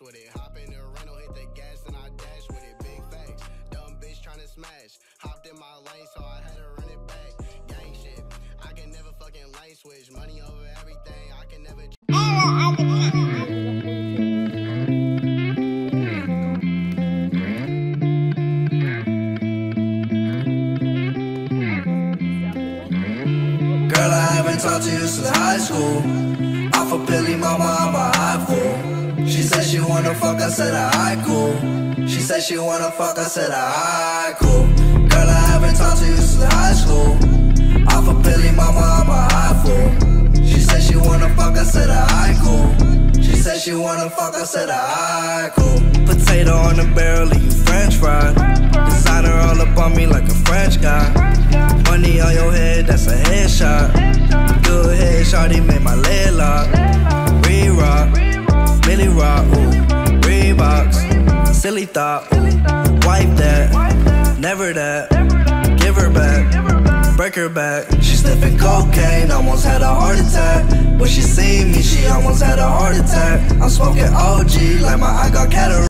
fast with it. Hop in the rental, hit the gas, and I dash with it. Big facts. Dumb bitch tryna smash. Hopped in my lane, so I had to run it back. Gang shit. I can never fucking lane switch. Money over everything. I can never. Girl, I haven't talked to you since high school. Off of Billy Mama, wanna fuck, I said I cool. She said she wanna fuck, I said I cool. Girl, I haven't talked to you since high school. Off of Billy Mama, I'm a high fool. She said she wanna fuck, I said I cool. She said she wanna fuck, I said I cool. Potato on the barrel, you French fried. Designer all up on me like a French guy. Money on your head, that's a headshot. Good head, shawty made my leg lock. Re-rock, Milly Rock, ooh. Silly thought. Wipe that, never that. Give her back, break her back. She sniffing cocaine, almost had a heart attack. When she seen me, she almost had a heart attack. I'm smoking OG like my eye got cataract.